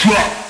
Trap.